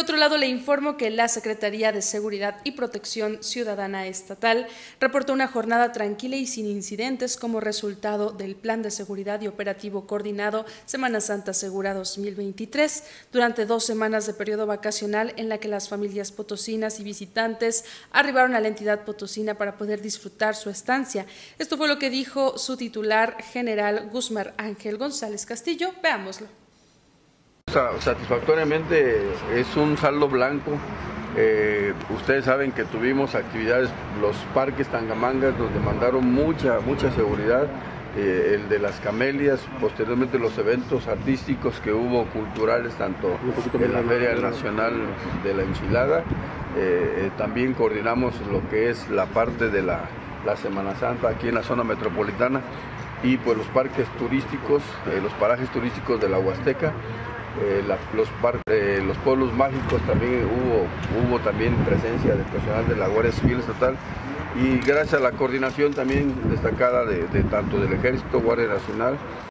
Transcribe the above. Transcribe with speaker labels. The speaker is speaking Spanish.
Speaker 1: otro lado, le informo que la Secretaría de Seguridad y Protección Ciudadana Estatal reportó una jornada tranquila y sin incidentes como resultado del Plan de Seguridad y Operativo Coordinado Semana Santa Segura 2023, durante dos semanas de periodo vacacional en la que las familias potosinas y visitantes arribaron a la entidad potosina para poder disfrutar su estancia. Esto fue lo que dijo su titular general Guzmán Ángel González Castillo. Veámoslo.
Speaker 2: Satisfactoriamente es un saldo blanco. Eh, ustedes saben que tuvimos actividades, los parques Tangamangas, donde mandaron mucha, mucha seguridad. Eh, el de las camelias, posteriormente los eventos artísticos que hubo culturales, tanto en la Feria Nacional de la Enchilada, eh, también coordinamos lo que es la parte de la, la Semana Santa aquí en la zona metropolitana y pues los parques turísticos, los parajes turísticos de la Huasteca eh, los, eh, los pueblos mágicos también hubo, hubo también presencia de personal de la Guardia Civil Estatal. Y gracias a la coordinación también destacada de tanto del Ejército, Guardia Nacional